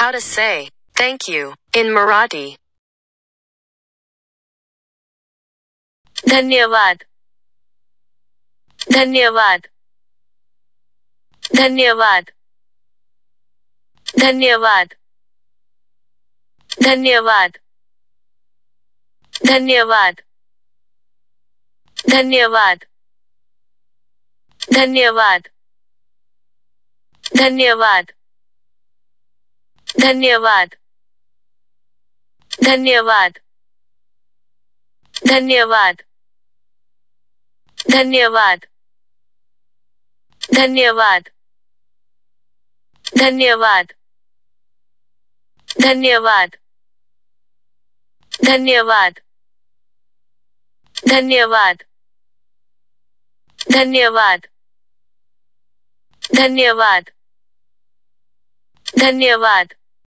How to say thank you in Marathi. धन्यवाद धन्यवाद धन्यवाद धन्यवाद धन्यवाद धन्यवाद धन्यवाद धन्यवाद धन्यवाद धन्यवाद धन्यवाद धन्यवाद धन्यवाद धन्यवाद धन्यवाद धन्यवाद धन्यवाद धन्यवाद धन्यवाद धन्यवाद धन्यवाद